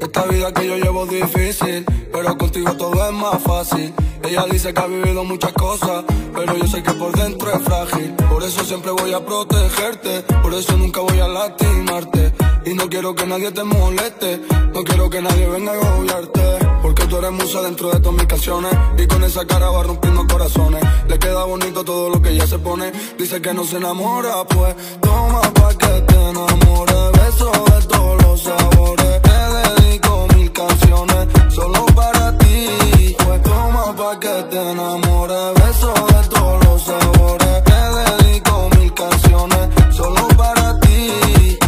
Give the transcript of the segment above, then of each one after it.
Esta vida que yo llevo difícil, pero contigo todo es más fácil. Ella dice que ha vivido muchas cosas, pero yo sé que por dentro es frágil. Por eso siempre voy a protegerte, por eso nunca voy a lastimarte. Y no quiero que nadie te moleste, no quiero que nadie venga a agobiarte. Tú eres musa dentro de todas mis canciones, y con esa cara va rompiendo corazones. Le queda bonito todo lo que ella se pone, dice que no se enamora, pues toma pa' que te enamore. Beso de todos los sabores, te dedico mil canciones, solo para ti. Pues toma pa' que te enamore. Beso de todos los sabores, te dedico mil canciones, solo para ti.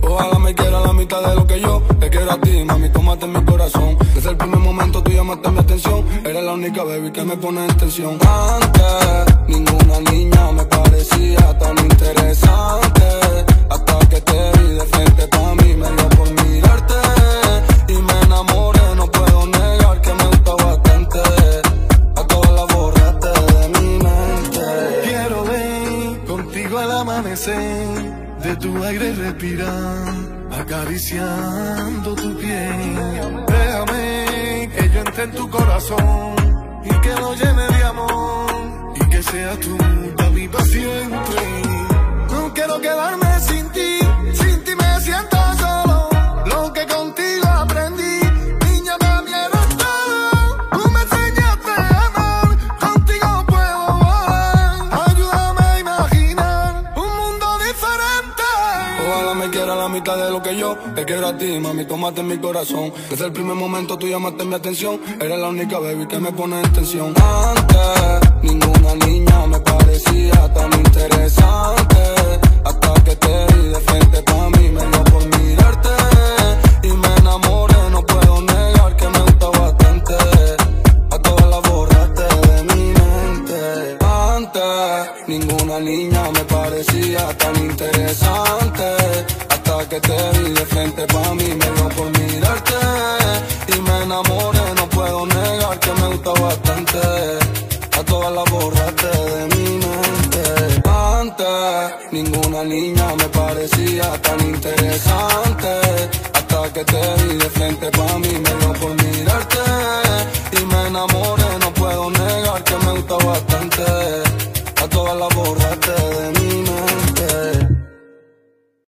Ojalá me quiera la mitad de lo que yo te quiero a ti, mami, tómate mi corazón. Desde el primer llamaste mi atención. Eres la única baby que me pone en tensión. Antes, ninguna niña me parecía tan interesante. Hasta que te vi de frente pa' mí, me dio por mirarte. Y me enamoré, no puedo negar que me gusta bastante. A todas las borraste de mi mente. Quiero ver contigo al amanecer, de tu aire respirar, acariciando tu piel. En tu corazón y que lo llene de amor y que sea tu de lo que yo te quiero a ti, mami, tómate mi corazón. Desde el primer momento tú llamaste mi atención. Eres la única baby que me pone en tensión. Antes, ninguna niña me parecía tan interesante. Hasta que te vi de frente pa' mí, me dio por mirarte. Y me enamoré, no puedo negar que me gusta bastante. A todas las borraste de mi mente. Antes, ninguna niña me parecía tan interesante. Borraste de mi mente. Antes, ninguna niña me parecía tan interesante. Hasta que te vi de frente pa' mí, me